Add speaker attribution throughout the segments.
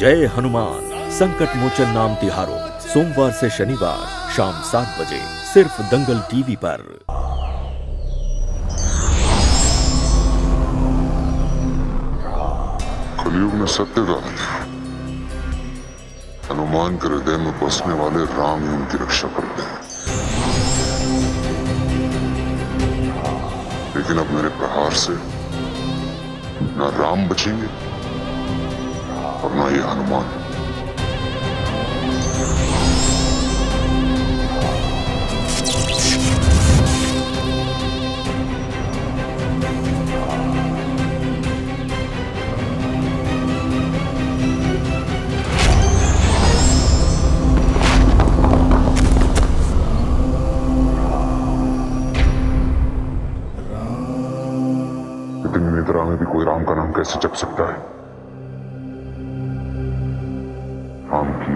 Speaker 1: जय हनुमान। संकट मोचन नाम तिहारों। सोमवार से शनिवार, शाम सात बजे, सिर्फ़ दंगल टीवी पर।
Speaker 2: कलयुग में सत्य हनुमान के हृदय में बसने वाले राम ही उनकी रक्षा करते हैं। लेकिन अब मेरे प्रहार से न राम बचेंगे और न ये हनुमान इतनी में भी कोई राम का नाम कैसे जप सकता है?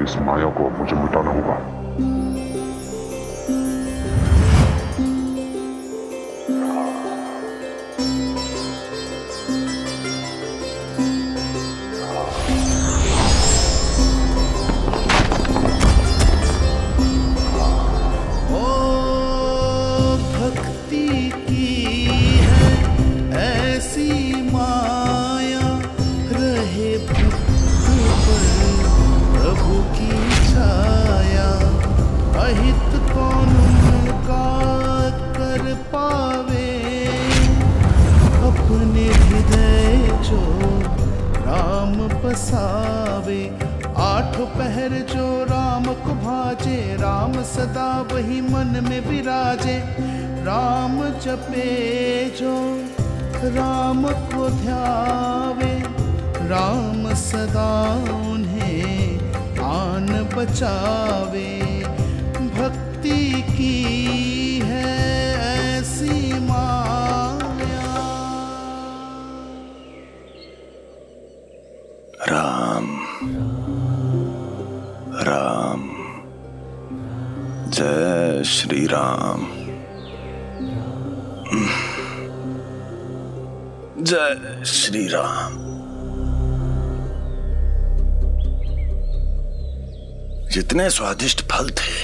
Speaker 2: इस माया को मुझे मिटाना होगा।
Speaker 3: अपने हृदय जो राम बसावे आठ पहर जो राम को भाजे, राम सदा वही मन में विराजे। राम जपे जो राम को ध्यावे, राम सदा उन्हें आन बचावे। भक्ति की
Speaker 4: राम राम, जय श्री राम जय श्री राम जितने स्वादिष्ट फल थे,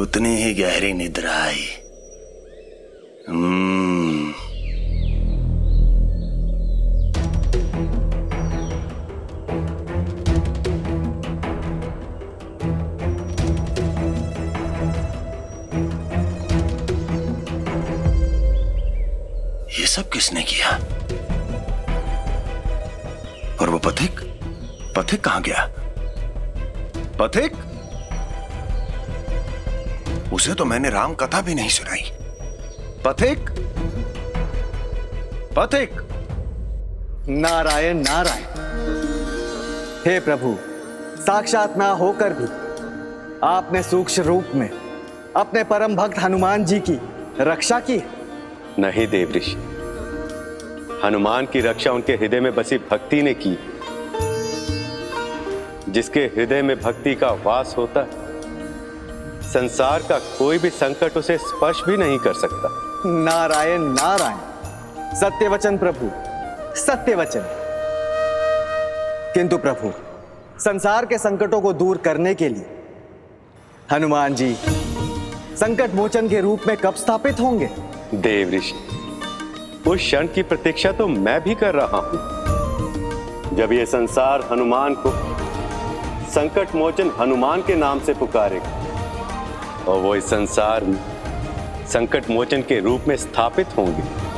Speaker 4: उतनी ही गहरी निद्रा आई। हम्म। ये सब किसने किया? और वो पथिक? पथिक कहाँ गया? पथिक? उसे तो मैंने राम कथा भी नहीं सुनाई। पथिक? पथिक?
Speaker 5: नारायण नारायण। हे प्रभु साक्षात ना होकर भी आपने सूक्ष्म रूप में अपने परम भक्त हनुमान जी की रक्षा की?
Speaker 6: नहीं देव ऋषि। हनुमान की रक्षा उनके हृदय में बसी भक्ति ने की जिसके हृदय में भक्ति का वास होता है। संसार का कोई भी संकट उसे स्पर्श भी नहीं कर सकता।
Speaker 5: नारायण नारायण सत्य वचन प्रभु सत्य वचन किंतु प्रभु संसार के संकटों को दूर करने के लिए हनुमान जी संकट मोचन के रूप में कब स्थापित होंगे?
Speaker 6: देव ऋषि उस क्षण की प्रतीक्षा तो मैं भी कर रहा हूँ। जब ये संसार हनुमान को, संकट मोचन हनुमान के नाम से पुकारेगा और वो इस संसार में संकट मोचन के रूप में स्थापित होंगे।